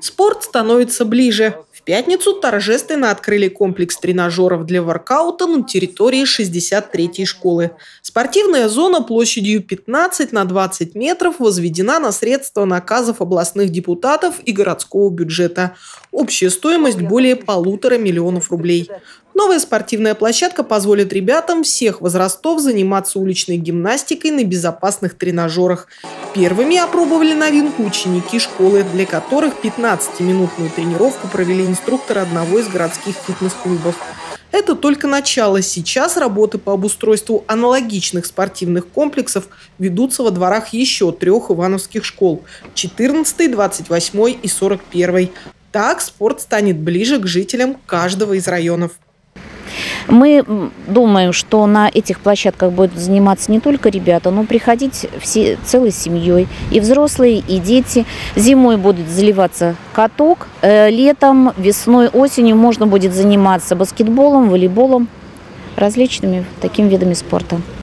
Спорт становится ближе. В пятницу торжественно открыли комплекс тренажеров для воркаута на территории 63-й школы. Спортивная зона площадью 15 на 20 метров возведена на средства наказов областных депутатов и городского бюджета. Общая стоимость более полутора миллионов рублей. Новая спортивная площадка позволит ребятам всех возрастов заниматься уличной гимнастикой на безопасных тренажерах. Первыми опробовали новинку ученики школы, для которых 15-минутную тренировку провели инструкторы одного из городских фитнес-клубов. Это только начало. Сейчас работы по обустройству аналогичных спортивных комплексов ведутся во дворах еще трех ивановских школ – 14, 28 и 41. Так спорт станет ближе к жителям каждого из районов. Мы думаем, что на этих площадках будут заниматься не только ребята, но приходить все, целой семьей. И взрослые, и дети. Зимой будет заливаться каток. Э, летом, весной, осенью можно будет заниматься баскетболом, волейболом, различными такими видами спорта.